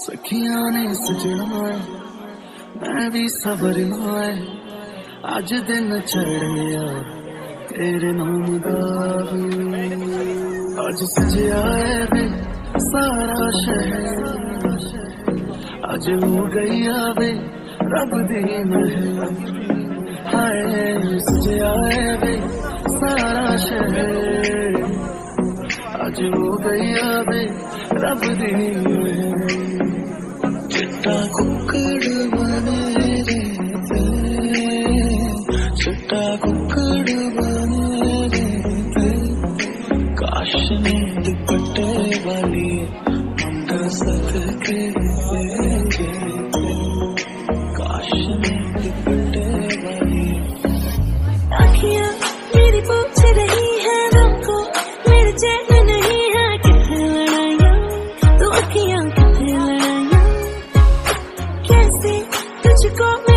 सखिया ने सजना मैं भी सवरना है अज दिन चढ़िया तेरे नाम दा अज सजया सारा शहर। अज हो गई आवे रब दी हाय सजया है सारा शहर। अज हो गई आवे रब दी महल तुझको मैं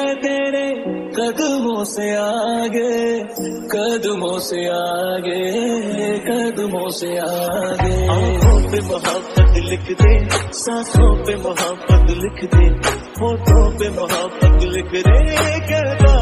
है तेरे कदमों से आगे, कदमों से आगे, कदमों से आगे। आँखों पे मोहब्बत लिख दे, सांसों पे मोहब्बत लिख दे, होठों पे मोहब्बत लिख दे कहता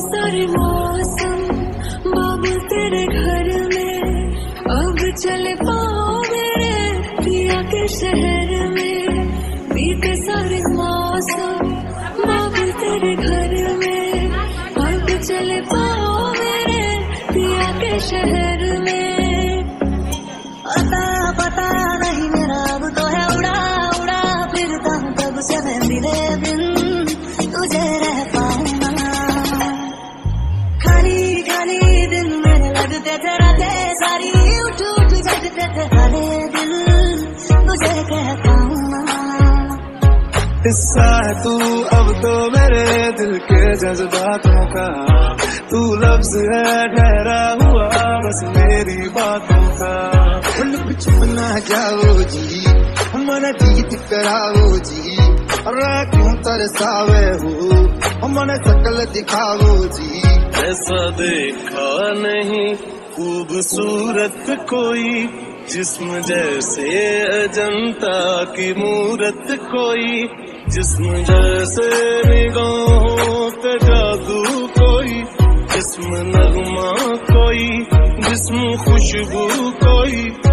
सारे मौसम, बाबू तेरे घर में। अब चले पाओ मेरे पिया के शहर में। बीते सारे मौसम हिस्सा है तू अब तो मेरे दिल के जज्बातों का। तू लफ्ज है ठहरा हुआ बस मेरी बातों का। लुक छुपना जाओ जी? मन जीत कराओ जी। अरे क्यों तरसावे हो? मन सकल दिखाओ जी। ऐसा देखा नहीं खूबसूरत कोई, जिस्म जैसे अजंता की मूरत कोई, जिस्म जैसे निगाहों का जादू कोई, जिस्म नगमा कोई, जिस्म खुशबू कोई।